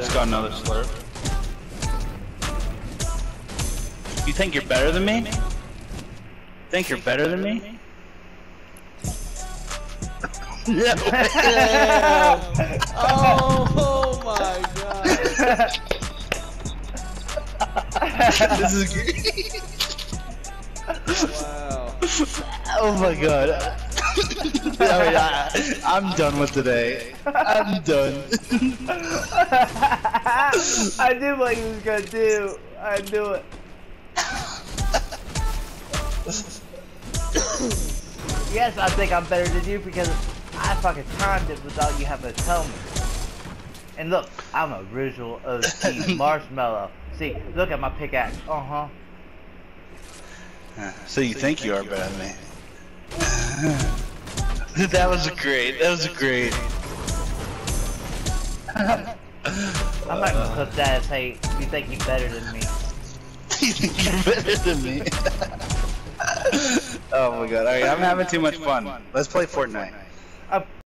Just got another slurp. You think you're better than me? Think you're better than me? Damn. oh my god. this is great. Wow. Oh my god. I mean, I, I'm done with today. I'm done. I knew what he was gonna do. I knew it. yes, I think I'm better than you because I fucking timed it without you having to tell me. And look, I'm a original OG marshmallow. See, look at my pickaxe. Uh huh. So you think you are better than me? that was great. That was great. I'm not gonna clip that and say you think you're better than me. you think you're better than me? oh my god. Alright, I'm having too much fun. Let's play Fortnite. Uh,